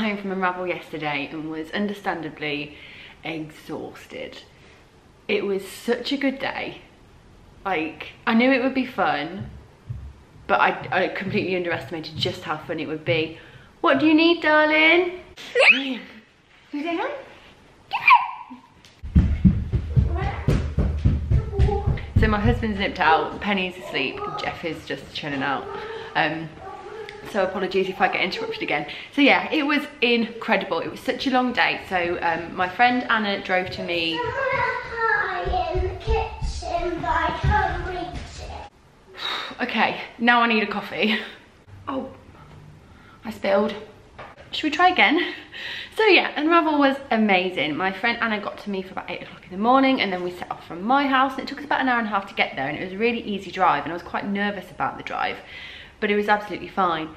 home from Unravel yesterday and was understandably exhausted. It was such a good day. Like, I knew it would be fun, but I, I completely underestimated just how fun it would be. What do you need, darling? hi? So my husband's nipped out, Penny's asleep, Jeff is just chilling out. Um, so apologies if I get interrupted again. So yeah, it was incredible. It was such a long day. So um, my friend Anna drove to me. okay, now I need a coffee. Oh, I spilled. Should we try again? So yeah, Unravel was amazing. My friend Anna got to me for about 8 o'clock in the morning and then we set off from my house and it took us about an hour and a half to get there and it was a really easy drive and I was quite nervous about the drive but it was absolutely fine.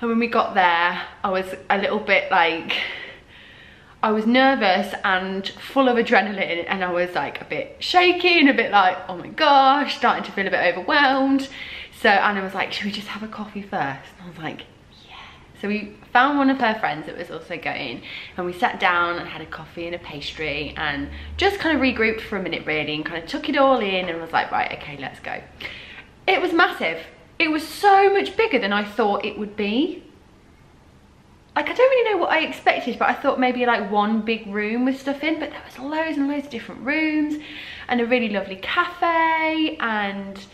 And when we got there, I was a little bit like, I was nervous and full of adrenaline and I was like a bit shaky and a bit like, oh my gosh, starting to feel a bit overwhelmed. So Anna was like, should we just have a coffee first? And I was like, yeah. So we found one of her friends that was also going and we sat down and had a coffee and a pastry and just kind of regrouped for a minute really and kind of took it all in and was like, right, okay, let's go. It was massive it was so much bigger than I thought it would be. Like, I don't really know what I expected, but I thought maybe like one big room with stuff in, but there was loads and loads of different rooms and a really lovely cafe and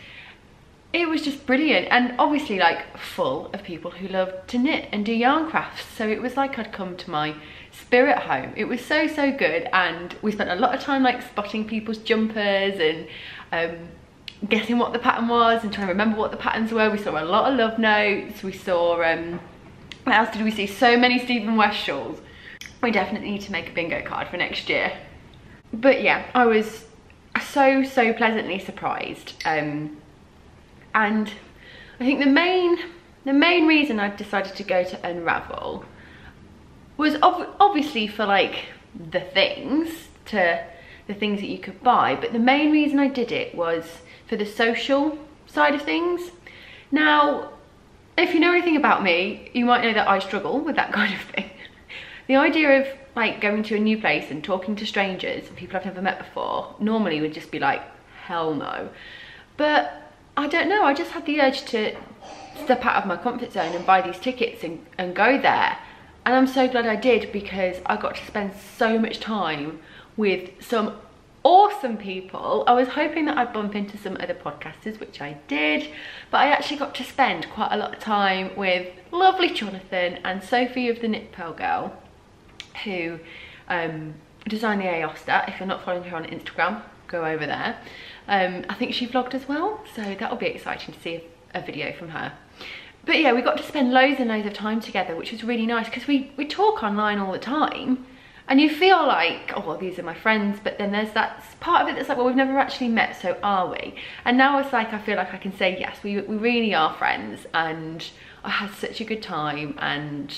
it was just brilliant and obviously like full of people who love to knit and do yarn crafts so it was like I'd come to my spirit home it was so so good and we spent a lot of time like spotting people's jumpers and um, guessing what the pattern was and trying to remember what the patterns were. We saw a lot of love notes. We saw, um, what else did we see? So many Stephen West shawls. We definitely need to make a bingo card for next year. But yeah, I was so, so pleasantly surprised. Um, and I think the main, the main reason I decided to go to Unravel was ob obviously for like the things, to the things that you could buy. But the main reason I did it was for the social side of things. Now, if you know anything about me, you might know that I struggle with that kind of thing. the idea of like going to a new place and talking to strangers and people I've never met before normally would just be like, hell no. But I don't know, I just had the urge to step out of my comfort zone and buy these tickets and, and go there. And I'm so glad I did because I got to spend so much time with some awesome people. I was hoping that I'd bump into some other podcasters, which I did, but I actually got to spend quite a lot of time with lovely Jonathan and Sophie of the Knit Purl Girl, who um, designed the Aosta. If you're not following her on Instagram, go over there. Um, I think she vlogged as well, so that'll be exciting to see a, a video from her. But yeah, we got to spend loads and loads of time together, which was really nice because we, we talk online all the time, and you feel like, oh, well, these are my friends, but then there's that part of it that's like, well, we've never actually met, so are we? And now it's like, I feel like I can say, yes, we, we really are friends, and I had such a good time, and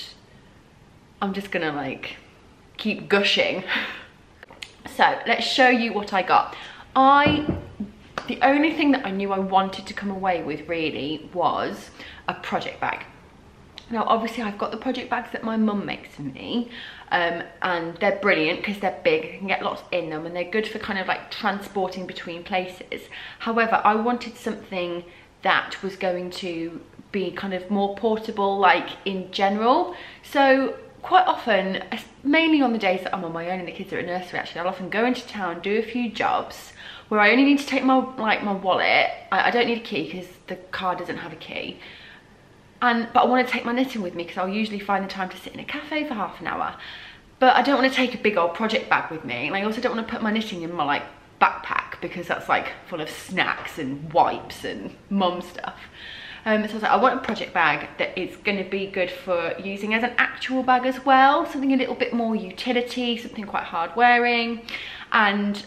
I'm just gonna like keep gushing. so let's show you what I got. I, the only thing that I knew I wanted to come away with really was a project bag. Now, obviously I've got the project bags that my mum makes for me, um, and they're brilliant because they're big, you can get lots in them, and they're good for kind of like transporting between places. However, I wanted something that was going to be kind of more portable, like in general. So quite often, mainly on the days that I'm on my own and the kids are at nursery actually, I'll often go into town, do a few jobs, where I only need to take my like my wallet. I, I don't need a key because the car doesn't have a key and but I want to take my knitting with me because I'll usually find the time to sit in a cafe for half an hour. But I don't want to take a big old project bag with me. And I also don't want to put my knitting in my like backpack because that's like full of snacks and wipes and mum stuff. Um, so I was like, I want a project bag that is going to be good for using as an actual bag as well, something a little bit more utility, something quite hard wearing. And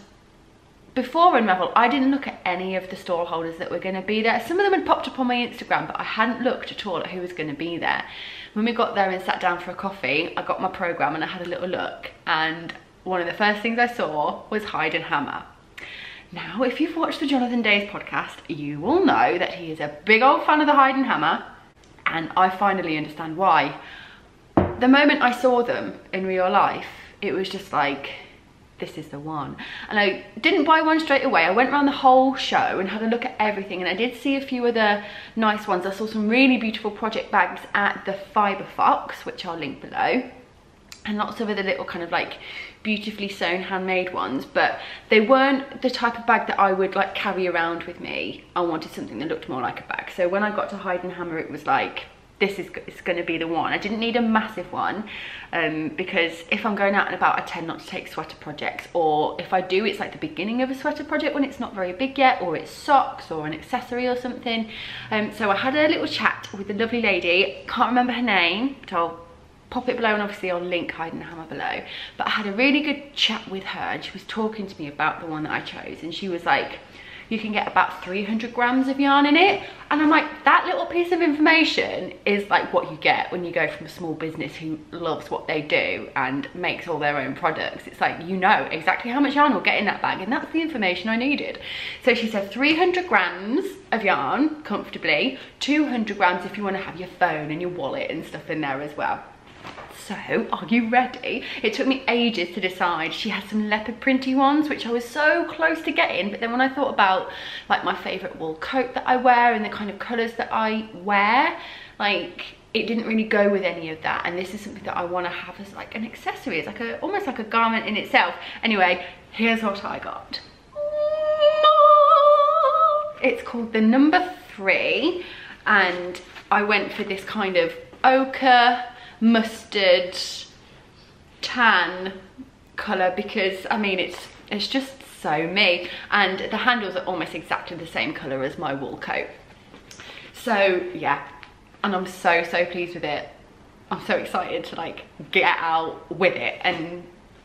before Unravel, I didn't look at any of the stall holders that were going to be there. Some of them had popped up on my Instagram, but I hadn't looked at all at who was going to be there. When we got there and sat down for a coffee, I got my programme and I had a little look. And one of the first things I saw was Hide and Hammer. Now, if you've watched the Jonathan Days podcast, you will know that he is a big old fan of the Hide and Hammer and I finally understand why. The moment I saw them in real life, it was just like, this is the one. And I didn't buy one straight away. I went around the whole show and had a look at everything and I did see a few other nice ones. I saw some really beautiful project bags at the Fibre Fox, which I'll link below. And lots of other little kind of like beautifully sewn handmade ones, but they weren't the type of bag that I would like carry around with me. I wanted something that looked more like a bag. So when I got to Hide and Hammer, it was like, this is it's going to be the one. I didn't need a massive one um, because if I'm going out and about, I tend not to take sweater projects or if I do, it's like the beginning of a sweater project when it's not very big yet or it's socks or an accessory or something. Um, so I had a little chat with a lovely lady, can't remember her name, but I'll pop it below and obviously I'll link Hide and Hammer below. But I had a really good chat with her and she was talking to me about the one that I chose and she was like, you can get about 300 grams of yarn in it. And I'm like, that little piece of information is like what you get when you go from a small business who loves what they do and makes all their own products. It's like, you know exactly how much yarn will get in that bag. And that's the information I needed. So she said 300 grams of yarn comfortably, 200 grams if you want to have your phone and your wallet and stuff in there as well. So, are you ready? It took me ages to decide. She had some leopard printy ones, which I was so close to getting. But then when I thought about like my favorite wool coat that I wear and the kind of colors that I wear, like it didn't really go with any of that. And this is something that I want to have as like an accessory. It's like a, almost like a garment in itself. Anyway, here's what I got. It's called the number three. And I went for this kind of ochre mustard tan colour because I mean it's it's just so me. And the handles are almost exactly the same colour as my wool coat. So yeah. And I'm so so pleased with it. I'm so excited to like get out with it and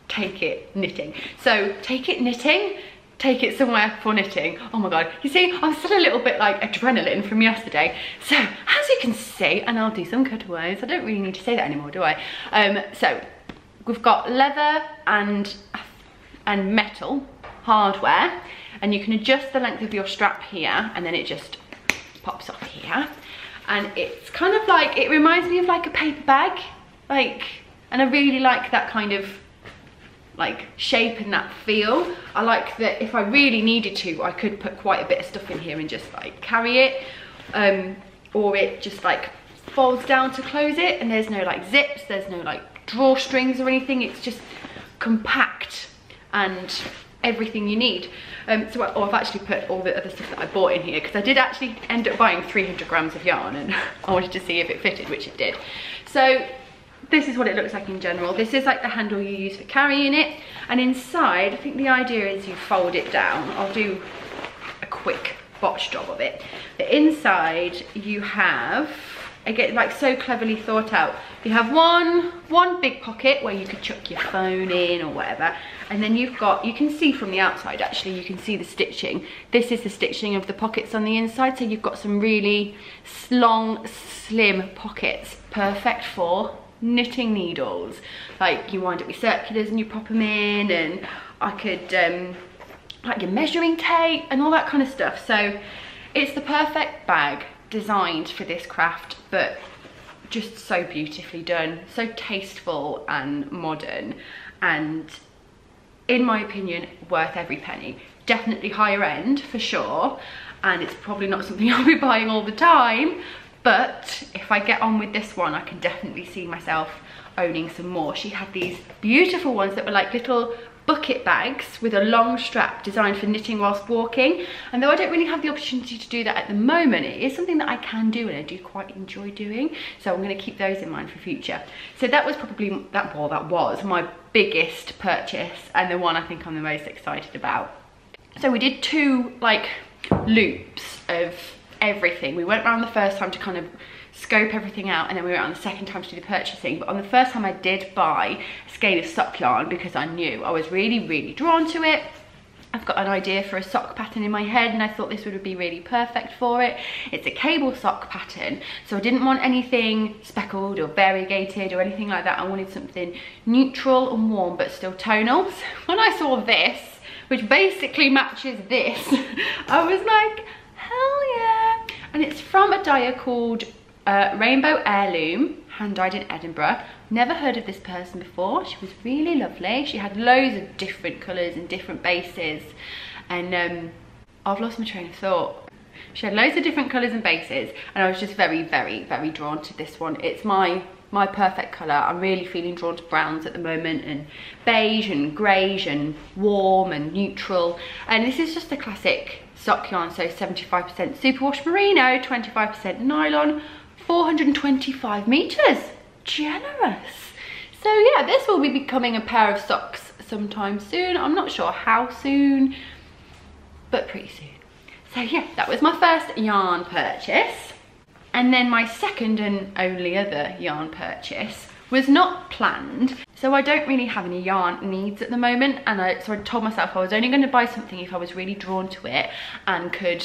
take it knitting. So take it knitting take it somewhere for knitting. Oh my God, you see, I'm still a little bit like adrenaline from yesterday. So as you can see, and I'll do some cutaways, I don't really need to say that anymore, do I? Um, so we've got leather and, and metal hardware, and you can adjust the length of your strap here, and then it just pops off here. And it's kind of like, it reminds me of like a paper bag, like, and I really like that kind of like shape and that feel. I like that if I really needed to, I could put quite a bit of stuff in here and just like carry it. Um, or it just like folds down to close it and there's no like zips, there's no like drawstrings or anything. It's just compact and everything you need. Um, so I, oh, I've actually put all the other stuff that I bought in here because I did actually end up buying 300 grams of yarn and I wanted to see if it fitted, which it did. So this is what it looks like in general. This is like the handle you use for carrying it. And inside, I think the idea is you fold it down. I'll do a quick botch job of it. The inside you have, again, like so cleverly thought out. You have one, one big pocket where you could chuck your phone in or whatever. And then you've got, you can see from the outside actually, you can see the stitching. This is the stitching of the pockets on the inside. So you've got some really long, slim pockets. Perfect for knitting needles. Like you wind up your circulars and you pop them in and I could, um, like your measuring tape and all that kind of stuff. So it's the perfect bag designed for this craft, but just so beautifully done, so tasteful and modern and in my opinion, worth every penny. Definitely higher end for sure. And it's probably not something I'll be buying all the time, but if I get on with this one I can definitely see myself owning some more. She had these beautiful ones that were like little bucket bags with a long strap designed for knitting whilst walking. And though I don't really have the opportunity to do that at the moment it is something that I can do and I do quite enjoy doing. So I'm going to keep those in mind for future. So that was probably that well that was my biggest purchase and the one I think I'm the most excited about. So we did two like loops of everything. We went around the first time to kind of scope everything out and then we went on the second time to do the purchasing but on the first time I did buy a skein of sock yarn because I knew I was really really drawn to it I've got an idea for a sock pattern in my head and I thought this would be really perfect for it. It's a cable sock pattern, so I didn't want anything speckled or variegated or anything like that. I wanted something neutral and warm but still tonal. So when I saw this, which basically matches this, I was like, hell yeah. And it's from a dyer called uh, Rainbow Heirloom, hand dyed in Edinburgh. Never heard of this person before. She was really lovely. She had loads of different colours and different bases. And um, I've lost my train of thought. She had loads of different colours and bases and I was just very, very, very drawn to this one. It's my my perfect colour. I'm really feeling drawn to browns at the moment and beige and greige and warm and neutral. And this is just a classic sock yarn, so 75% superwash merino, 25% nylon, 425 metres. Generous. So yeah, this will be becoming a pair of socks sometime soon. I'm not sure how soon, but pretty soon. So yeah, that was my first yarn purchase. And then my second and only other yarn purchase was not planned. So I don't really have any yarn needs at the moment. And I, so I told myself I was only going to buy something if I was really drawn to it and could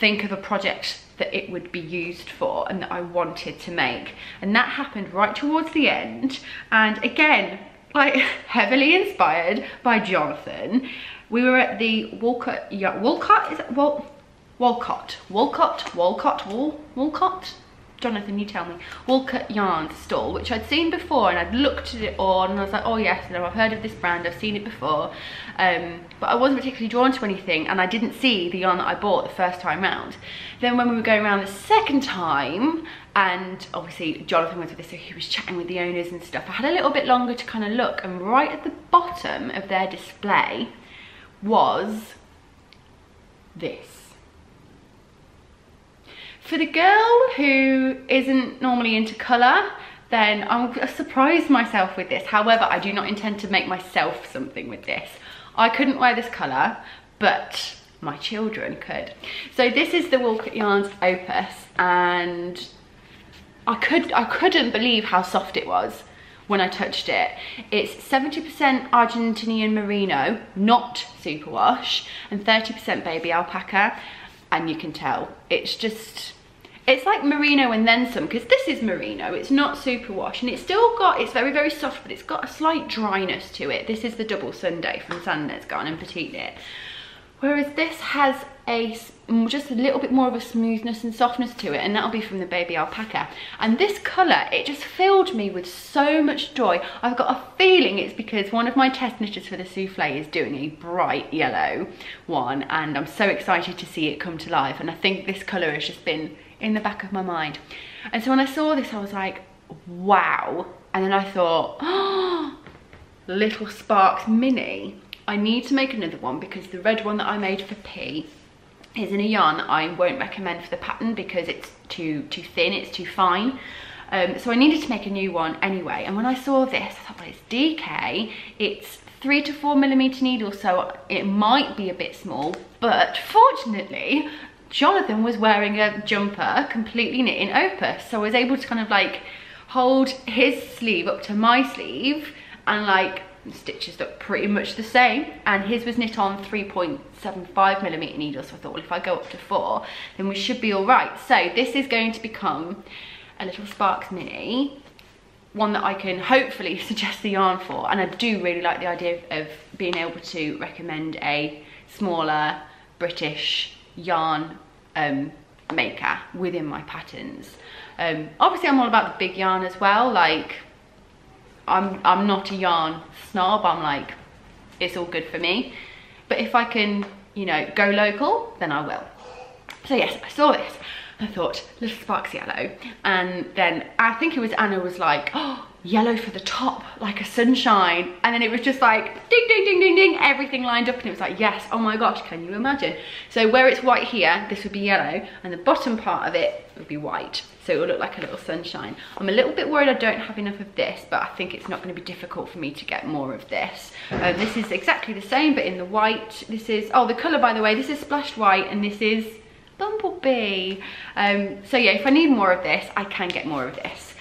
think of a project that it would be used for and that I wanted to make. And that happened right towards the end. And again, like heavily inspired by Jonathan. We were at the Walcot, yeah, Walcot, is it, well, Walcot, Walcot, Walcot, Wal, Walcot, Jonathan, you tell me, Walcot Yarns stall, which I'd seen before and I'd looked at it on and I was like, oh yes, I've heard of this brand, I've seen it before. Um, but I wasn't particularly drawn to anything and I didn't see the yarn that I bought the first time round. Then when we were going around the second time, and obviously Jonathan was with us, so he was chatting with the owners and stuff, I had a little bit longer to kind of look and right at the bottom of their display was this for the girl who isn't normally into colour, then I'm surprised myself with this. However, I do not intend to make myself something with this. I couldn't wear this colour, but my children could. So this is the Walcot Yarns Opus and I, could, I couldn't believe how soft it was when I touched it. It's 70% Argentinian merino, not superwash, and 30% baby alpaca. And you can tell, it's just, it's like merino and then some, because this is merino, it's not superwash, and it's still got, it's very, very soft, but it's got a slight dryness to it. This is the double Sunday from Sandnes Garn and Petite Knit. Whereas this has a just a little bit more of a smoothness and softness to it and that'll be from the baby alpaca and this color it just filled me with so much joy i've got a feeling it's because one of my test knitters for the souffle is doing a bright yellow one and i'm so excited to see it come to life and i think this color has just been in the back of my mind. And so when I saw this, I was like, wow. And then I thought, oh, Little Sparks Mini. I need to make another one because the red one that I made for P is in a yarn that I won't recommend for the pattern because it's too, too thin, it's too fine. Um, so I needed to make a new one anyway. And when I saw this, I thought, well, it's DK, it's three to four millimeter needle, so it might be a bit small, but fortunately, Jonathan was wearing a jumper completely knit in Opus. So I was able to kind of like hold his sleeve up to my sleeve and like stitches look pretty much the same. And his was knit on 3.75 millimeter needles. So I thought well if I go up to four then we should be all right. So this is going to become a little Sparks mini one that I can hopefully suggest the yarn for. And I do really like the idea of, of being able to recommend a smaller British yarn um, maker within my patterns. Um, obviously I'm all about the big yarn as well, like I'm, I'm not a yarn snob, I'm like, it's all good for me. But if I can, you know, go local, then I will. So yes, I saw this. I thought, little sparks yellow. And then I think it was Anna was like, oh, yellow for the top, like a sunshine. And then it was just like ding, ding, ding, ding, ding, everything lined up. And it was like, yes, oh my gosh, can you imagine? So where it's white here, this would be yellow. And the bottom part of it would be white. So it will look like a little sunshine. I'm a little bit worried I don't have enough of this, but I think it's not gonna be difficult for me to get more of this. Um, this is exactly the same, but in the white. This is, oh, the color, by the way, this is splashed white and this is Bumblebee. Um, so yeah, if I need more of this, I can get more of this.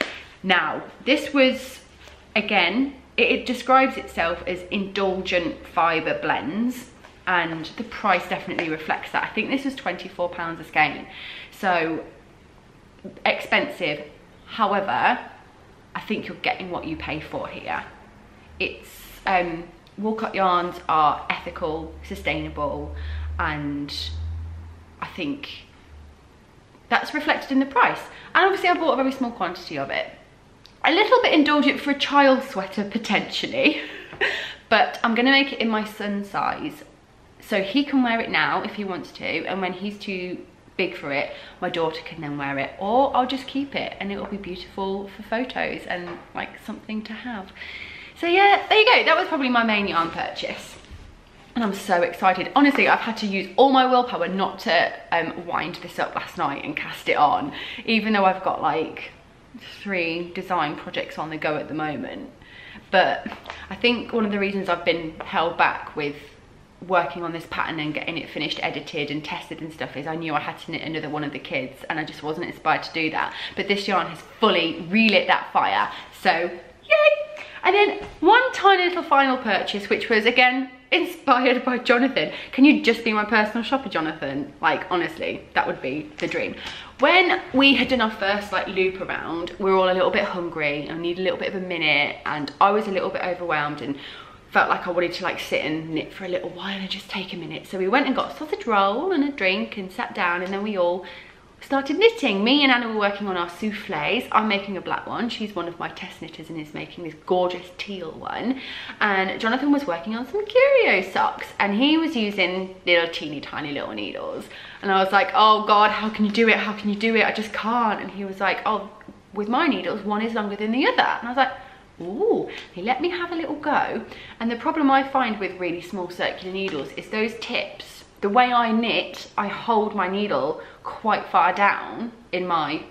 Now, this was, again, it, describes itself as indulgent fibre blends and the price definitely reflects that. I think this was £24 a skein. So expensive. However, I think you're getting what you pay for here. It's, um, Walcot yarns are ethical, sustainable, and I think that's reflected in the price. And obviously I bought a very small quantity of it. A little bit indulgent for a child sweater potentially, but I'm gonna make it in my son's size. So he can wear it now if he wants to, and when he's too big for it, my daughter can then wear it, or I'll just keep it and it will be beautiful for photos and like something to have. So yeah, there you go. That was probably my main yarn purchase and I'm so excited. Honestly, I've had to use all my willpower not to um, wind this up last night and cast it on, even though I've got like three design projects on the go at the moment. But I think one of the reasons I've been held back with working on this pattern and getting it finished, edited and tested and stuff is I knew I had to knit another one of the kids and I just wasn't inspired to do that. But this yarn has fully relit that fire. So yay! And then one tiny little final purchase, which was again, inspired by Jonathan. Can you just be my personal shopper, Jonathan? Like, honestly, that would be the dream. When we had done our first like loop around, we were all a little bit hungry and need a little bit of a minute and I was a little bit overwhelmed and felt like I wanted to like sit and knit for a little while and just take a minute. So we went and got a sausage roll and a drink and sat down and then we all started knitting. Me and Anna were working on our souffles. I'm making a black one. She's one of my test knitters and is making this gorgeous teal one. And Jonathan was working on some curio socks and he was using little teeny tiny little needles. And I was like, oh God, how can you do it? How can you do it? I just can't. And he was like, oh, with my needles, one is longer than the other. And I was like, Ooh, he let me have a little go. And the problem I find with really small circular needles is those tips the way I knit, I hold my needle quite far down in my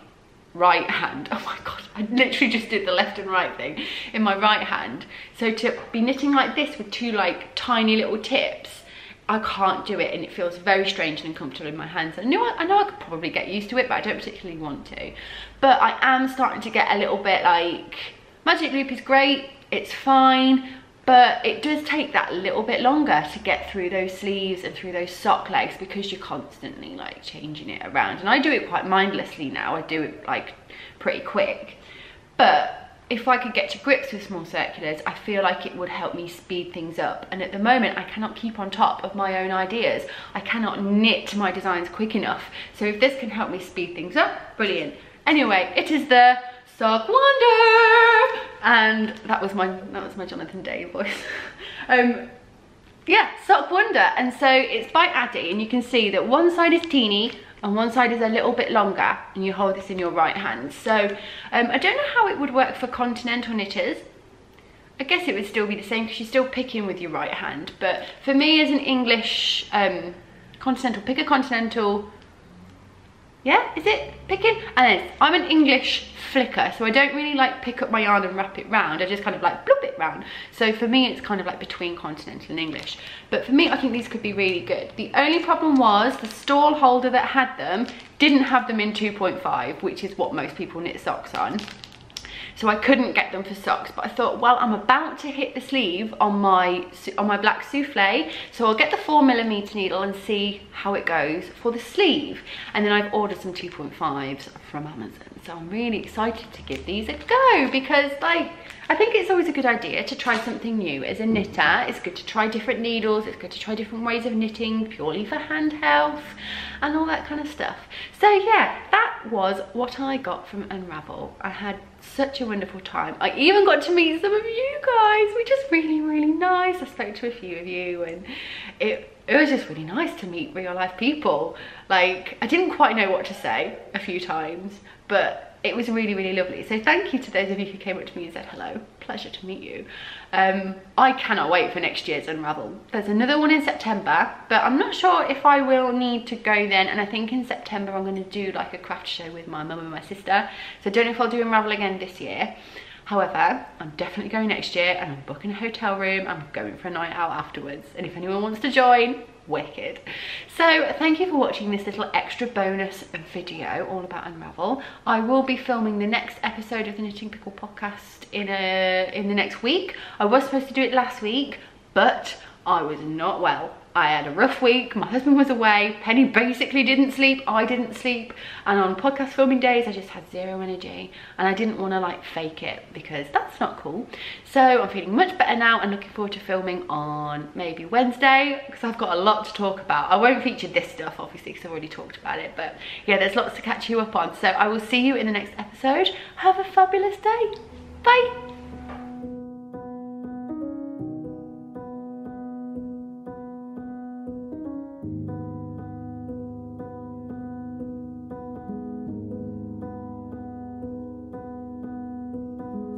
right hand. Oh my God, I literally just did the left and right thing in my right hand. So to be knitting like this with two like tiny little tips, I can't do it and it feels very strange and uncomfortable in my hands. I know, I know I could probably get used to it, but I don't particularly want to. But I am starting to get a little bit like, Magic Loop is great, it's fine, but it does take that little bit longer to get through those sleeves and through those sock legs because you're constantly like changing it around. And I do it quite mindlessly now. I do it like pretty quick. But if I could get to grips with small circulars I feel like it would help me speed things up. And at the moment I cannot keep on top of my own ideas. I cannot knit my designs quick enough. So if this can help me speed things up brilliant. Anyway it is the Sock Wonder! And that was my that was my Jonathan Day voice. um, yeah, Sock Wonder. And so it's by Addi and you can see that one side is teeny and one side is a little bit longer and you hold this in your right hand. So um, I don't know how it would work for continental knitters. I guess it would still be the same because you're still picking with your right hand. But for me as an English um, continental, pick a continental yeah is it picking? And then I'm an English flicker so I don't really like pick up my yarn and wrap it round. I just kind of like bloop it round. So for me it's kind of like between continental and English. But for me I think these could be really good. The only problem was the stall holder that had them didn't have them in 2.5 which is what most people knit socks on so I couldn't get them for socks but I thought well I'm about to hit the sleeve on my on my black souffle so I'll get the four millimeter needle and see how it goes for the sleeve and then I've ordered some 2.5s from Amazon so I'm really excited to give these a go because like I think it's always a good idea to try something new. As a knitter, it's good to try different needles, it's good to try different ways of knitting purely for hand health and all that kind of stuff. So yeah, that was what I got from Unravel. I had such a wonderful time. I even got to meet some of you guys, which is really, really nice. I spoke to a few of you and it it was just really nice to meet real life people. Like, I didn't quite know what to say a few times, but it was really, really lovely. So thank you to those of you who came up to me and said hello. Pleasure to meet you. Um, I cannot wait for next year's Unravel. There's another one in September, but I'm not sure if I will need to go then. And I think in September I'm going to do like a craft show with my mum and my sister. So I don't know if I'll do Unravel again this year. However, I'm definitely going next year and I'm booking a hotel room. I'm going for a night out afterwards. And if anyone wants to join, wicked. So thank you for watching this little extra bonus video all about Unravel. I will be filming the next episode of the Knitting Pickle podcast in, a, in the next week. I was supposed to do it last week, but I was not well I had a rough week, my husband was away, Penny basically didn't sleep, I didn't sleep, and on podcast filming days I just had zero energy and I didn't want to like fake it because that's not cool. So I'm feeling much better now and looking forward to filming on maybe Wednesday because I've got a lot to talk about. I won't feature this stuff obviously because I've already talked about it, but yeah, there's lots to catch you up on. So I will see you in the next episode. Have a fabulous day. Bye.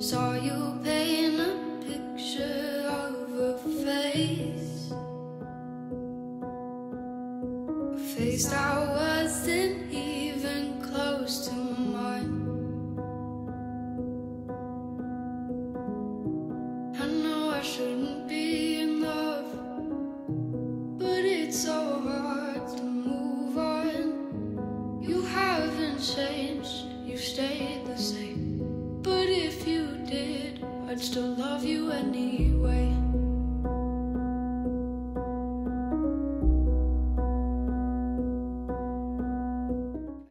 Saw you paint a picture of a face. A face that